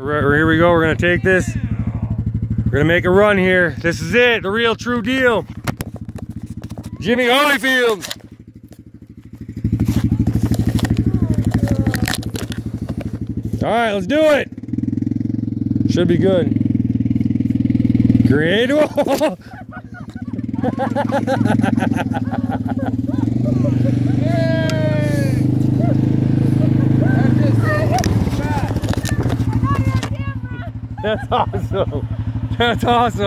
Here we go. We're gonna take this. We're gonna make a run here. This is it. The real true deal. Jimmy Holyfield. All right, let's do it. Should be good. Great. That's awesome. That's awesome.